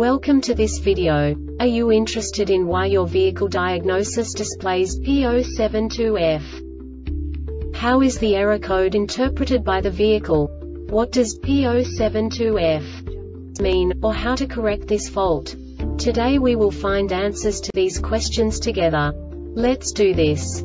Welcome to this video. Are you interested in why your vehicle diagnosis displays P072F? How is the error code interpreted by the vehicle? What does P072F mean, or how to correct this fault? Today we will find answers to these questions together. Let's do this.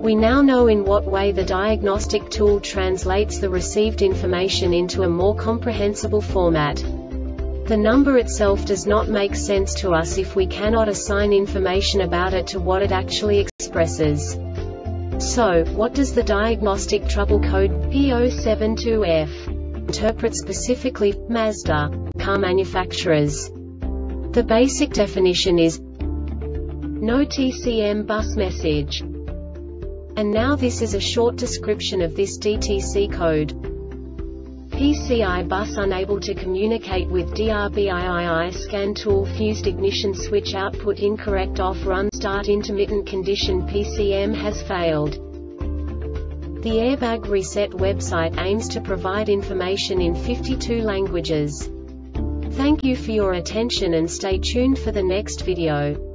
We now know in what way the diagnostic tool translates the received information into a more comprehensible format. The number itself does not make sense to us if we cannot assign information about it to what it actually expresses. So, what does the diagnostic trouble code P072F interpret specifically Mazda car manufacturers? The basic definition is no TCM bus message. And now this is a short description of this DTC code. PCI bus unable to communicate with DRBIII scan tool fused ignition switch output incorrect off run start intermittent condition PCM has failed. The Airbag Reset website aims to provide information in 52 languages. Thank you for your attention and stay tuned for the next video.